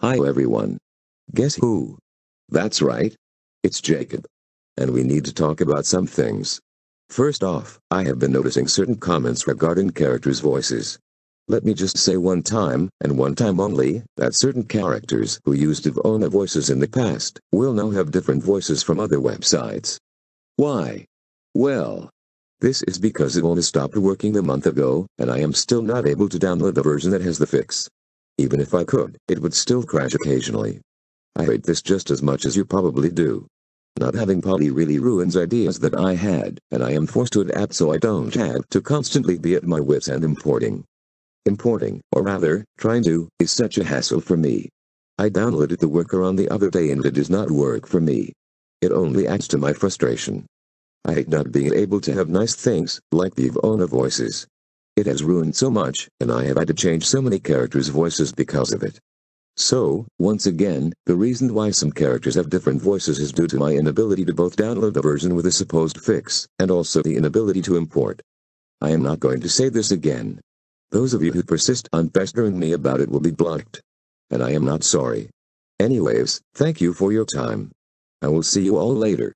Hi everyone. Guess who? That's right. It's Jacob. And we need to talk about some things. First off, I have been noticing certain comments regarding characters' voices. Let me just say one time, and one time only, that certain characters who used Ivona voices in the past will now have different voices from other websites. Why? Well, this is because Ivona stopped working a month ago, and I am still not able to download the version that has the fix. Even if I could, it would still crash occasionally. I hate this just as much as you probably do. Not having Polly really ruins ideas that I had, and I am forced to adapt so I don't have to constantly be at my wits end importing. Importing, or rather, trying to, is such a hassle for me. I downloaded the workaround the other day and it does not work for me. It only adds to my frustration. I hate not being able to have nice things, like the Ivona voices. It has ruined so much, and I have had to change so many characters' voices because of it. So, once again, the reason why some characters have different voices is due to my inability to both download the version with a supposed fix, and also the inability to import. I am not going to say this again. Those of you who persist on pestering me about it will be blocked. And I am not sorry. Anyways, thank you for your time. I will see you all later.